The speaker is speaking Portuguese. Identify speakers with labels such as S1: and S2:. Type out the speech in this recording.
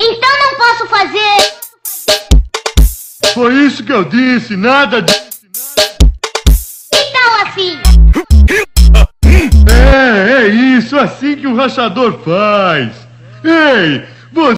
S1: Então não posso fazer.
S2: Foi isso que eu disse, nada de.
S1: Então assim?
S2: É, é isso, assim que o rachador faz. Ei, você.